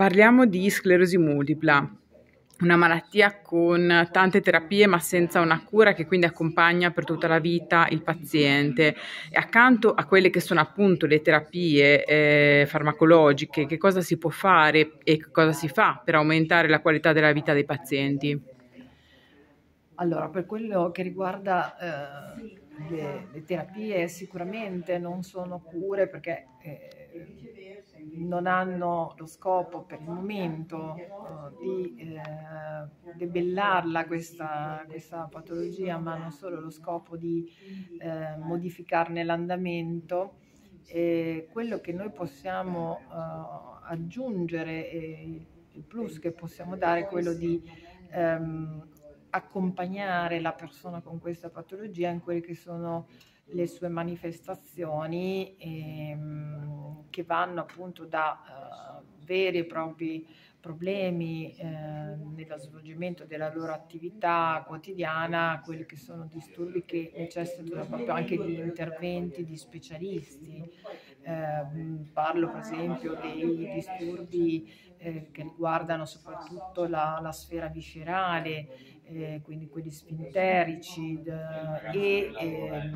Parliamo di sclerosi multipla, una malattia con tante terapie ma senza una cura che quindi accompagna per tutta la vita il paziente. E accanto a quelle che sono appunto le terapie eh, farmacologiche, che cosa si può fare e che cosa si fa per aumentare la qualità della vita dei pazienti? Allora, per quello che riguarda eh, le, le, terapie, sicuramente non sono cure perché eh, non hanno lo scopo per il momento uh, di eh, debellarla questa, questa, patologia, ma hanno solo lo scopo di eh, modificarne l'andamento. Quello che noi possiamo uh, aggiungere, il plus che possiamo dare è quello di ehm, accompagnare la persona con questa patologia in quelle che sono le sue manifestazioni ehm, che vanno appunto da uh, veri e propri problemi eh, nello svolgimento della loro attività quotidiana a quelli che sono disturbi che necessitano proprio anche di interventi di specialisti. Eh, parlo per esempio dei disturbi eh, che riguardano soprattutto la, la sfera viscerale, eh, quindi quelli sfinterici e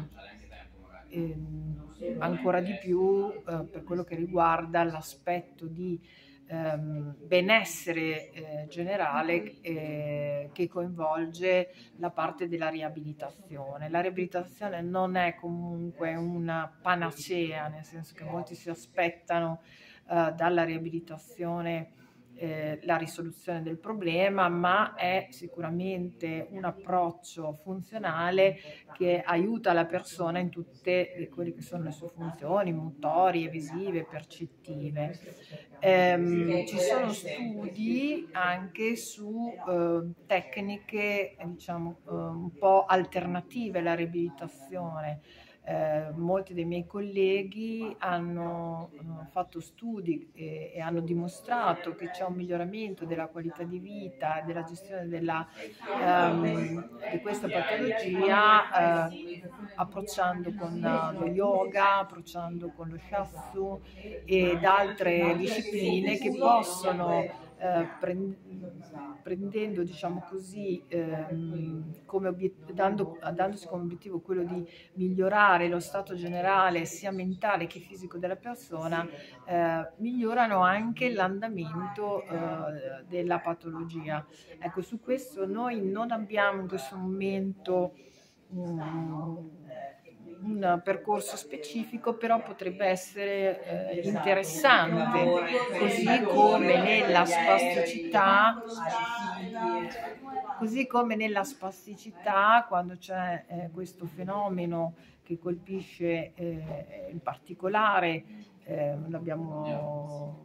ehm, ancora di più eh, per quello che riguarda l'aspetto di ehm, benessere eh, generale eh, che coinvolge la parte della riabilitazione. La riabilitazione non è comunque una panacea, nel senso che molti si aspettano eh, dalla riabilitazione eh, la risoluzione del problema, ma è sicuramente un approccio funzionale che aiuta la persona in tutte quelle che sono le sue funzioni motorie, visive, percettive. Eh, ci sono studi anche su eh, tecniche diciamo, eh, un po' alternative alla riabilitazione eh, molti dei miei colleghi hanno, hanno fatto studi e, e, hanno dimostrato che c'è un miglioramento della qualità di vita e della gestione della, um, di questa patologia eh, approcciando con lo yoga, approcciando con lo shiatsu ed altre discipline che possono eh, prendendo diciamo così, ehm, come obiet- dando, dandosi come obiettivo quello di migliorare lo stato generale sia mentale che fisico della persona, eh, migliorano anche l'andamento eh, della patologia. Ecco, su questo noi non abbiamo in questo momento um, un percorso specifico, però potrebbe essere eh, interessante, così come nella spasticità, così come nella spasticità quando c'è eh, questo fenomeno che colpisce eh, in particolare, eh, abbiamo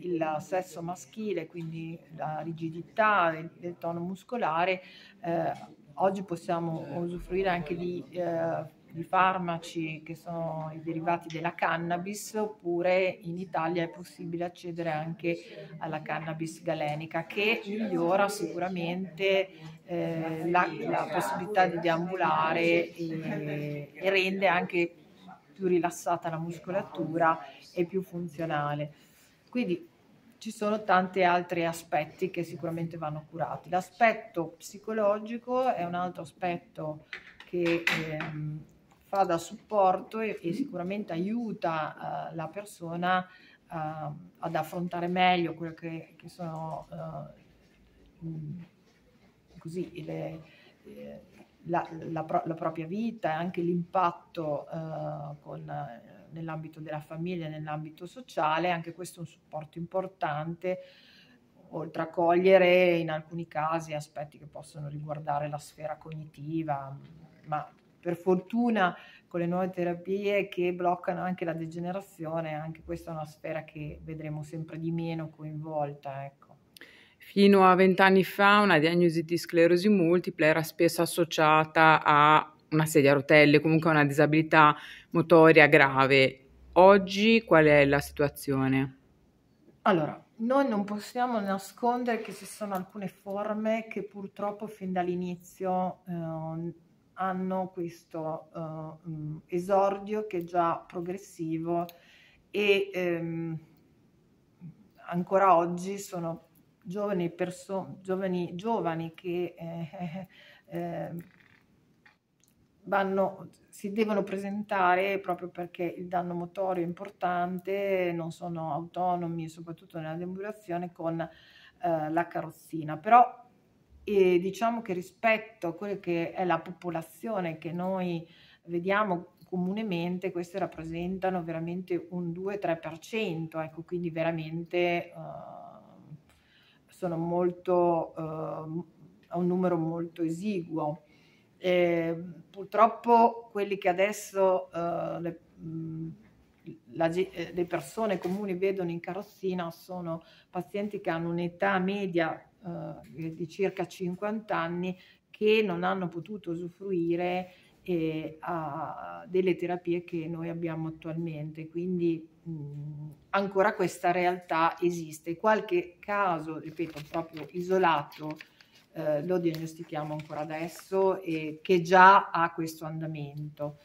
il sesso maschile, quindi la rigidità del, del tono muscolare, eh, oggi possiamo usufruire anche di eh, di farmaci che sono i derivati della cannabis oppure in Italia è possibile accedere anche alla cannabis galenica che migliora sicuramente eh, la, la, possibilità di deambulare e, e rende anche più rilassata la muscolatura e più funzionale. Quindi ci sono tanti altri aspetti che sicuramente vanno curati. L'aspetto psicologico è un altro aspetto che ehm, fa da supporto e, e sicuramente aiuta uh, la persona uh, ad affrontare meglio quelle che, che sono uh, così le, eh, la, la, la, propria vita e anche l'impatto con, nell'ambito della famiglia, nell'ambito sociale, anche questo è un supporto importante oltre a cogliere in alcuni casi aspetti che possono riguardare la sfera cognitiva, ma per fortuna con le nuove terapie che bloccano anche la degenerazione, anche questa è una sfera che vedremo sempre di meno coinvolta. Ecco. Fino a vent'anni fa una diagnosi di sclerosi multipla era spesso associata a una sedia a rotelle, comunque a una disabilità motoria grave. Oggi qual è la situazione? Allora, noi non possiamo nascondere che ci sono alcune forme che purtroppo fin dall'inizio eh, hanno questo uh, esordio che è già progressivo e um, ancora oggi sono giovani, giovani, giovani che eh, eh, vanno, si devono presentare proprio perché il danno motorio è importante, non sono autonomi, soprattutto nella deambulazione, con eh, la carrozzina. Però eh, diciamo che rispetto a quella che è la popolazione che noi vediamo comunemente, queste rappresentano veramente un 2-3%, ecco, quindi veramente uh, sono molto, uh, un numero molto esiguo. Eh, purtroppo quelli che adesso uh, le, mh, la, le, persone comuni vedono in carrozzina sono pazienti che hanno un'età media uh, di circa 50 anni che non hanno potuto usufruire eh, delle terapie che noi abbiamo attualmente. Quindi mh, ancora questa realtà esiste. Qualche caso, ripeto, proprio isolato, eh, lo diagnostichiamo ancora adesso e che già ha questo andamento.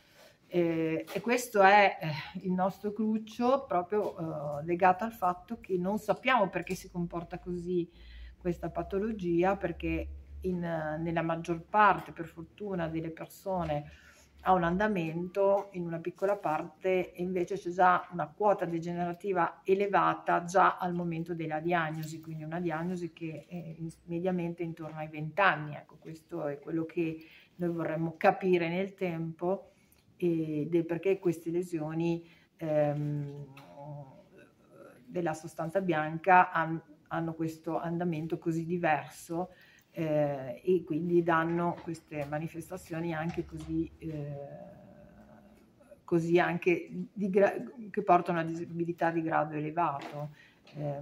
Eh, e questo è eh, il nostro cruccio proprio eh, legato al fatto che non sappiamo perché si comporta così questa patologia, perché in, nella maggior parte, per fortuna, delle persone ha un andamento in una piccola parte invece c'è già una quota degenerativa elevata già al momento della diagnosi, quindi una diagnosi che è mediamente intorno ai 20 anni. Ecco, questo è quello che noi vorremmo capire nel tempo e del perché queste lesioni ehm, della sostanza bianca han, hanno questo andamento così diverso eh, e quindi danno queste manifestazioni anche così, eh, così anche che portano a disabilità di grado elevato. Eh,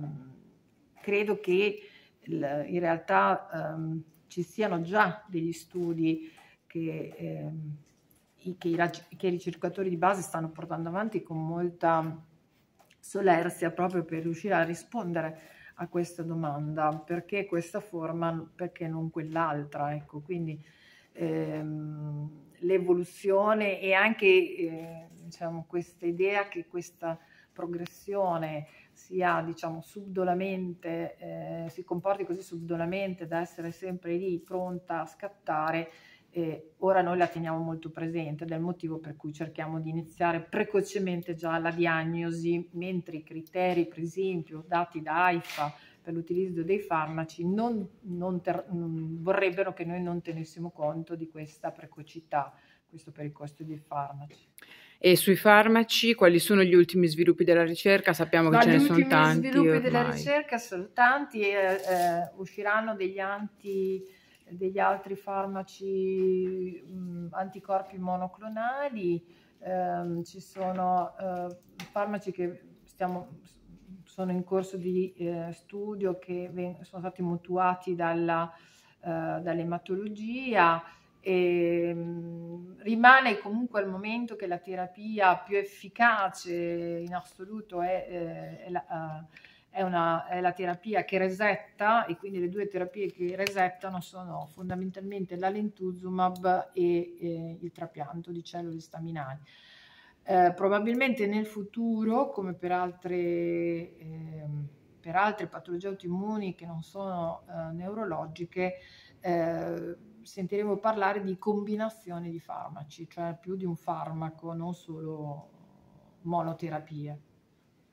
credo che in realtà ehm, ci siano già degli studi che, ehm, i, che, i, che i ricercatori di base stanno portando avanti con molta solerzia proprio per riuscire a rispondere a questa domanda, perché questa forma, perché non quell'altra, ecco, quindi ehm, l'evoluzione e anche eh, diciamo, questa idea che questa progressione sia diciamo subdolamente, eh, si comporti così subdolamente da essere sempre lì pronta a scattare, eh, ora noi la teniamo molto presente ed è il motivo per cui cerchiamo di iniziare precocemente già la diagnosi, mentre i criteri, per esempio, dati da AIFA per l'utilizzo dei farmaci non, non ter- vorrebbero che noi non tenessimo conto di questa precocità, questo per il costo dei farmaci. E sui farmaci, quali sono gli ultimi sviluppi della ricerca? Sappiamo che ce ne sono tanti. Gli ultimi sviluppi ormai. della ricerca sono tanti, eh, eh, usciranno degli anti degli altri farmaci mh, anticorpi monoclonali, ehm, ci sono eh, farmaci che stiamo, sono in corso di eh, studio che sono stati mutuati dalla, eh, dall'ematologia. E, rimane comunque al momento che la terapia più efficace in assoluto è, eh, è la, uh, è, una, è la terapia che resetta e quindi le due terapie che resettano sono fondamentalmente l'alentuzumab e eh, il trapianto di cellule staminali. Eh, probabilmente nel futuro, come per altre, eh, per altre patologie autoimmuni che non sono eh, neurologiche, eh, sentiremo parlare di combinazione di farmaci, cioè più di un farmaco, non solo monoterapie.